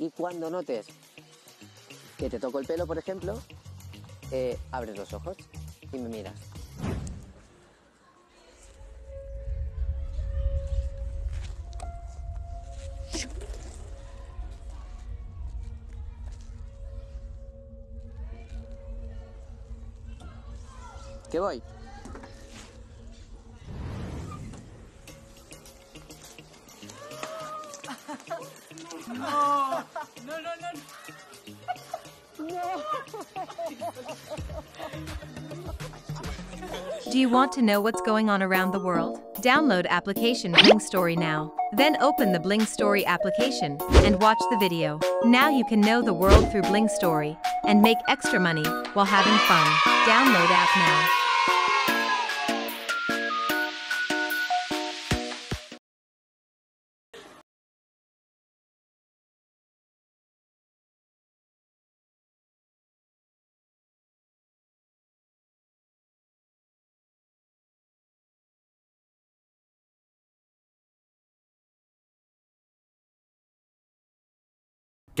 Y cuando notes que te toco el pelo, por ejemplo, eh, abres los ojos y me miras. ¿Qué voy? Do you want to know what's going on around the world? Download application Bling Story now. Then open the Bling Story application and watch the video. Now you can know the world through Bling Story and make extra money while having fun. Download app now.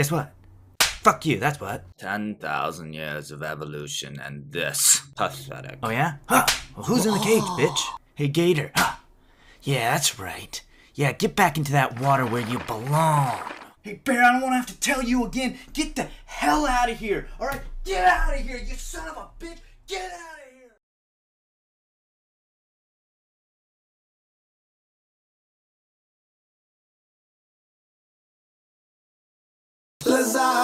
Guess what? Fuck you, that's what. 10,000 years of evolution and this. Pathetic. Oh yeah? Huh. Well, who's in the cage, bitch? Hey, Gator. Huh. Yeah, that's right. Yeah, get back into that water where you belong. Hey, Bear, I don't want to have to tell you again. Get the hell out of here, alright? Get out of here, you son of a bitch! Get out of here! Lazar.